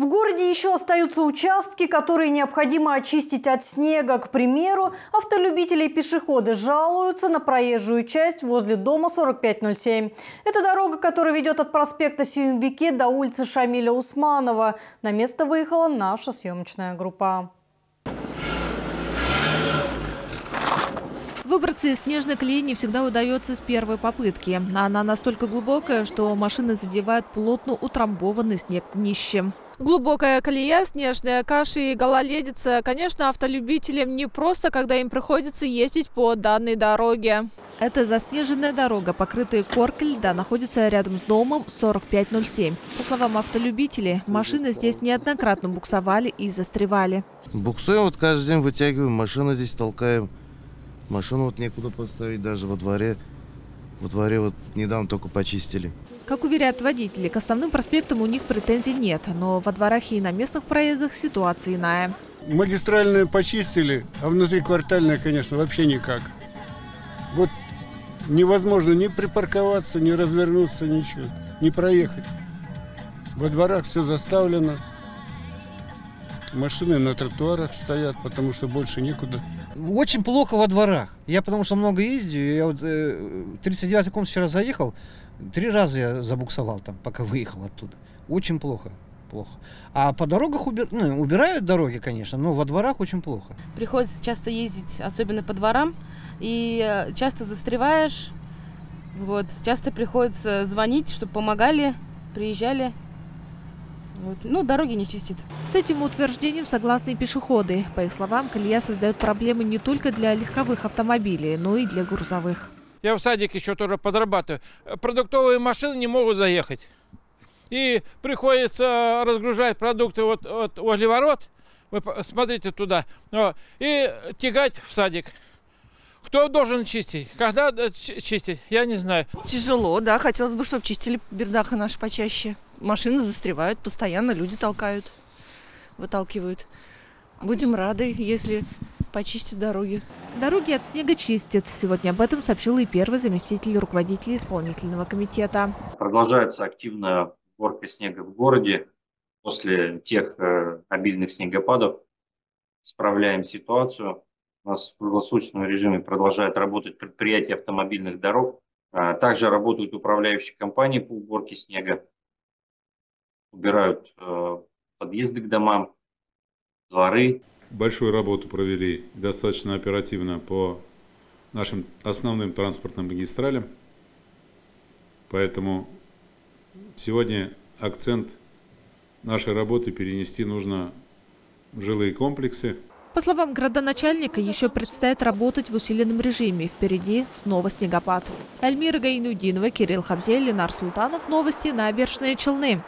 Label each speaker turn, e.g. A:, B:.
A: В городе еще остаются участки, которые необходимо очистить от снега. К примеру, автолюбители и пешеходы жалуются на проезжую часть возле дома 4507. Это дорога, которая ведет от проспекта Сюмбике до улицы Шамиля Усманова. На место выехала наша съемочная группа.
B: Выбраться из снежной колеи не всегда удается с первой попытки. Она настолько глубокая, что машины задевают плотно утрамбованный снег днищем. Глубокая колея, снежная каша и гололедица, конечно, автолюбителям не просто, когда им приходится ездить по данной дороге. Это заснеженная дорога, покрытая коркой льда, находится рядом с домом 4507. По словам автолюбителей, машины здесь неоднократно буксовали и застревали.
C: Буксуем, вот каждый день вытягиваем, машину здесь толкаем. Машину вот некуда поставить даже во дворе. Во дворе вот недавно только почистили.
B: Как уверяют водители, к основным проспектам у них претензий нет, но во дворах и на местных проездах ситуация иная.
D: Магистральные почистили, а внутриквартальные, конечно, вообще никак. Вот невозможно ни припарковаться, ни развернуться, ничего, не проехать. Во дворах все заставлено. Машины на тротуарах стоят, потому что больше некуда.
E: Очень плохо во дворах. Я потому что много ездю. Я вот э, 39-й комнат вчера заехал. Три раза я забуксовал там, пока выехал оттуда. Очень плохо. Плохо. А по дорогах убир... ну, убирают дороги, конечно, но во дворах очень плохо.
F: Приходится часто ездить, особенно по дворам, и э, часто застреваешь. Вот, часто приходится звонить, чтобы помогали, приезжали. Вот. Ну, дороги не чистит.
B: С этим утверждением согласны и пешеходы. По их словам, колея создает проблемы не только для легковых автомобилей, но и для грузовых.
G: Я в садике еще тоже подрабатываю. Продуктовые машины не могут заехать. И приходится разгружать продукты вот, вот возле ворот. Вы смотрите туда. И тягать в садик. Кто должен чистить? Когда чистить? Я не знаю.
H: Тяжело, да. Хотелось бы, чтобы чистили бердаха наши почаще. Машины застревают, постоянно люди толкают, выталкивают. Будем рады, если почистят дороги.
B: Дороги от снега чистят. Сегодня об этом сообщил и первый заместитель руководителя исполнительного комитета.
I: Продолжается активная уборка снега в городе. После тех э, обильных снегопадов справляем ситуацию. У нас в круглосуточном режиме продолжает работать предприятие автомобильных дорог. А также работают управляющие компании по уборке снега. Убирают э, подъезды к домам, дворы.
J: Большую работу провели достаточно оперативно по нашим основным транспортным магистралям. Поэтому сегодня акцент нашей работы перенести нужно в жилые комплексы.
B: По словам градоначальника, еще предстоит работать в усиленном режиме. Впереди снова снегопад. Эльмира Гайнудинова, Кирилл Хамзель, Ленар Султанов. Новости. Набережные Челны.